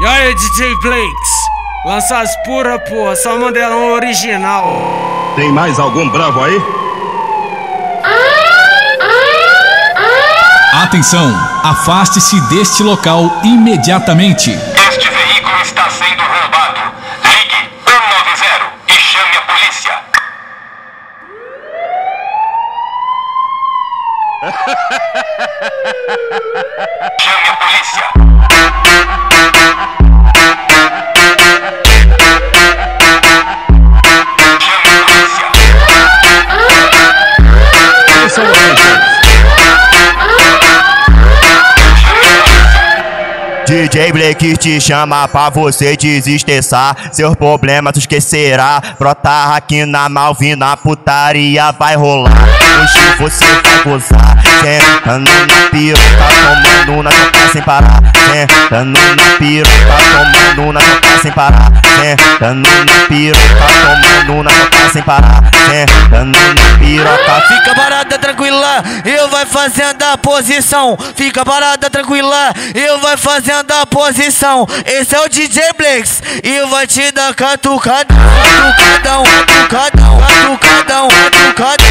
DJ Blakes, lança as pura, porra, só modelão original. Tem mais algum bravo aí? Atenção, afaste-se deste local imediatamente. Este veículo está sendo roubado. Ligue 190 e chame a polícia. Chame a polícia. DJ Blake te chama pra você desestressar. Seus problemas tu esquecerá. Brota aqui na Malvina, putaria vai rolar. Hoje você vai gozar. Sentando na piroca, tomando na sem parar Sentando na piroca, tomando na toca sem parar Sentando na piroca, tomando na toca sem parar Sentando na piroca Fica parada tranquila, eu vai fazendo a posição. Fica parada tranquila, eu vai fazendo a posição. Esse é o DJ Blex e vai te dar catucadão, catucadão, catucadão, catucadão, catucadão.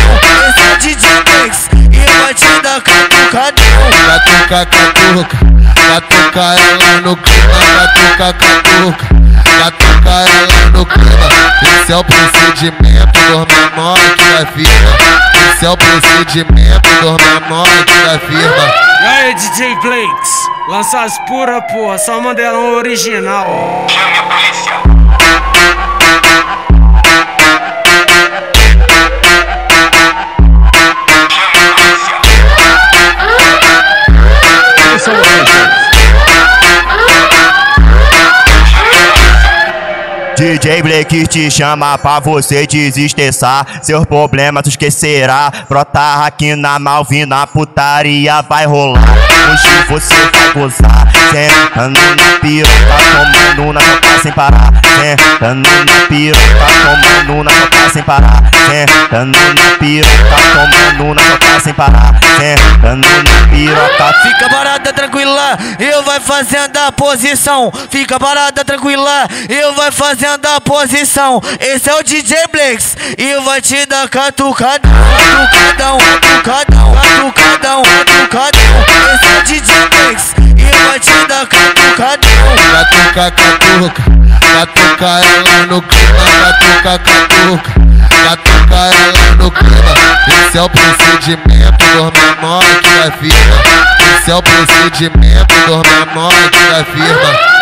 Esse é o DJ Blex e vai te dar catucadão. Catuca, catuca, catuca ela no clima, catuca, catuca, catuca ela no clima. Esse é o procedimento dos menores que da firma. Esse é o procedimento dos menores que da firma. E aí, DJ Blakes, lança as pura, porra, só modelão original. Chame a polícia. DJ Blake te chama pra você desestressar. Seus problemas tu esquecerá. Brota aqui na Malvina, putaria vai rolar. Hoje você vai gozar. Sentando na piroca, tomando na toca sem parar Sentando na piroca, tomando na toca sem parar Sentando na piroca, tomando na toca sem parar Sentando na piroca Fica parada tranquila, eu vai fazendo a posição. Fica parada tranquila, eu vai fazendo a posição. Esse é o DJ Blex e vai te dar catucadão, catucadão, catucadão, catucadão, catucadão. Esse é o DJ Blex e vai te dar catucadão. Catuca, catuca, catuca ela no clima, catuca, catuca, catuca ela no clima. Esse é o procedimento dos menores que da firma. Esse é o procedimento dos menores que da firma.